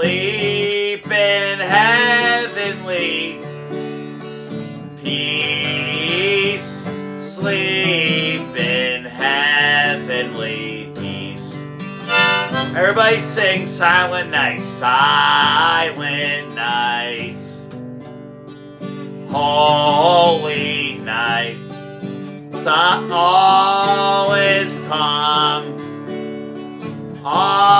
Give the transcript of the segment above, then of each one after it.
Sleep in heavenly peace. Sleep in heavenly peace. Everybody sing Silent Night, Silent Night. Holy night. So all is calm. All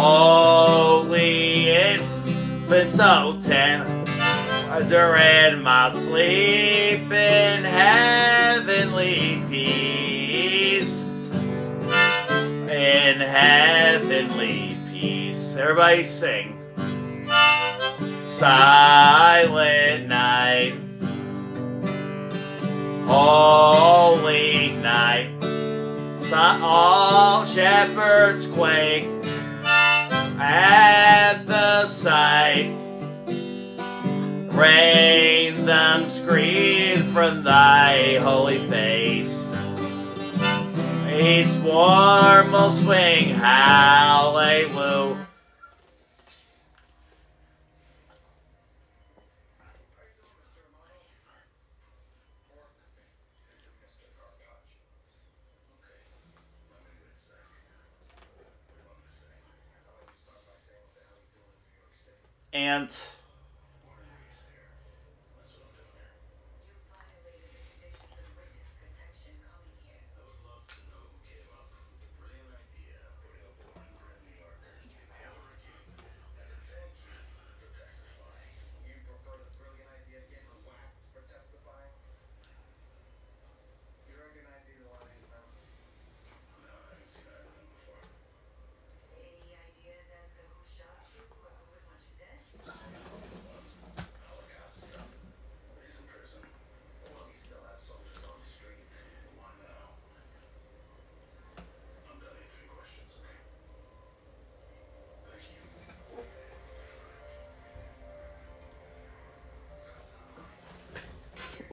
Holy infant, so tender and mild, sleep in heavenly peace. In heavenly peace. Everybody sing. Silent night. Holy night. All shepherds quake at the sight. Rain them screen from thy holy face. Each warm will swing, hallelujah. And